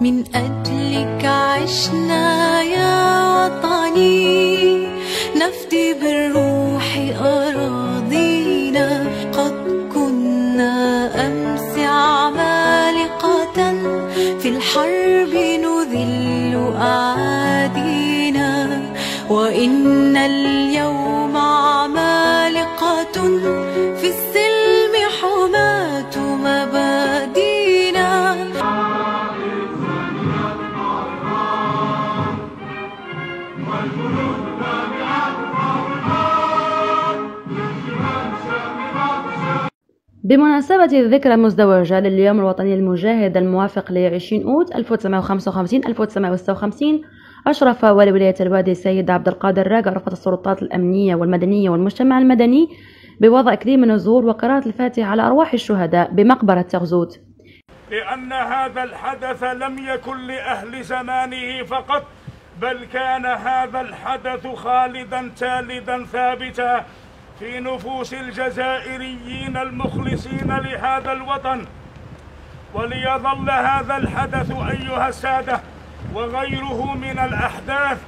من أجلك عشنا يا وطني. نفدي بالروح أراضينا. قد كنا أمس عمالقة. في الحرب نذل أعادينا. وإن بمناسبة الذكرى المزدوجة لليوم الوطني المجاهد الموافق ل 20 أوت 1955 1956 أشرف والي ولاية الوادي السيد عبد القادر راقع رفض السلطات الأمنية والمدنية والمجتمع المدني بوضع إكليل من الزهور وقراءة الفاتحة على أرواح الشهداء بمقبرة تغزوت. لأن هذا الحدث لم يكن لأهل زمانه فقط بل كان هذا الحدث خالدا تالدا ثابتا في نفوس الجزائريين المخلصين لهذا الوطن. وليظل هذا الحدث أيها السادة وغيره من الأحداث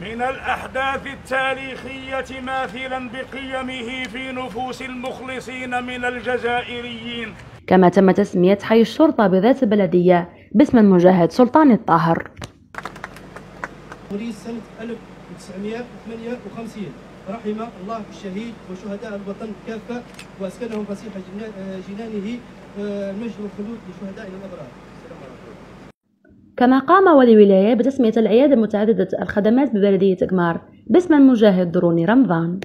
من الأحداث التاريخية ماثلا بقيمه في نفوس المخلصين من الجزائريين. كما تم تسمية حي الشرطة بذات البلدية باسم المجاهد سلطان الطاهر. مواليد سنة 1958 رحم الله الشهيد وشهداء الوطن كافة وأسكنهم فسيح جنا- جنانه آه، المجد والخلود لشهدائنا الأبرار. كما قام ولي ولاية بتسمية العيادة متعددة الخدمات ببلدية قمار باسم المجاهد دروني رمضان.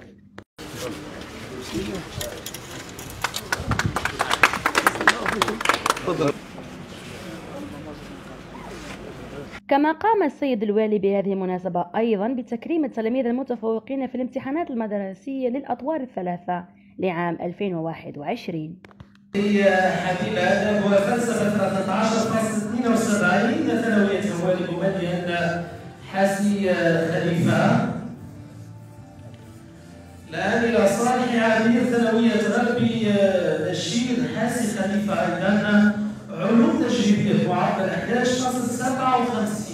كما قام السيد الوالي بهذه المناسبة أيضا بتكريم التلاميذ المتفوقين في الامتحانات المدرسية للأطوار الثلاثة لعام 2021 هي حديث الادب وفلسفة 13.72 ثانوية الوالد مدين حاسي خليفة. الآن إلى صالح عامير ثانوية ربي بشير حاسي خليفة أيضا علوم تجريبيه معدل 11.57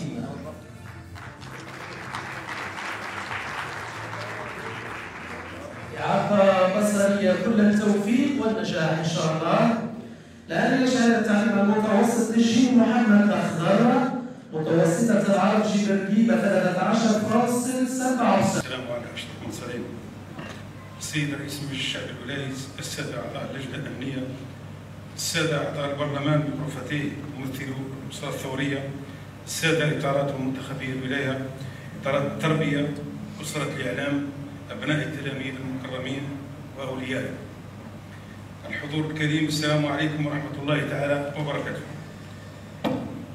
بصرية كل التوفيق والنجاح إن شاء الله. إلى شهادة التعليم المتوسط للجيل محمد الأخضر متوسطة العرب جبرجيبة 13.67 السلام على أشرف المرسلين السيد رئيس مجلس الشعب الولايي السادة أعضاء اللجنة الأمنية السادة أعضاء البرلمان بغرفتيه ممثلو الأسرة الثورية السادة إطارات ومنتخبي الولاية إطارات التربية أسرة الإعلام أبناء التلاميذ المكرمين وأوليائهم الحضور الكريم السلام عليكم ورحمة الله تعالى وبركاته.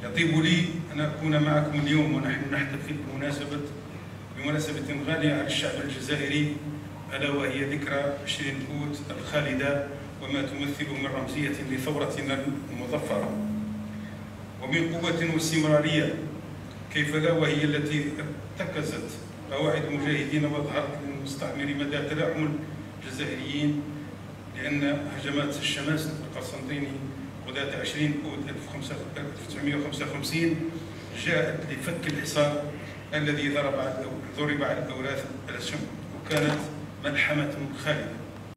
يطيب لي أن أكون معكم اليوم ونحن نحتفل بمناسبة بمناسبة غالية على الشعب الجزائري ألا وهي ذكرى 20 أوت الخالدة وما تمثل من رمزية لثورتنا المظفرة. ومن قوة واستمرارية كيف لا وهي التي ارتكزت قواعد المجاهدين وظهرت للمستعمر مدى تلاحم الجزائريين لأن هجمات الشماس القسنطيني غداة 20 أوت 1955 جاءت لفك الحصار الذي ضرب على ضرب على الأوراث وكانت ملحمة خالدة.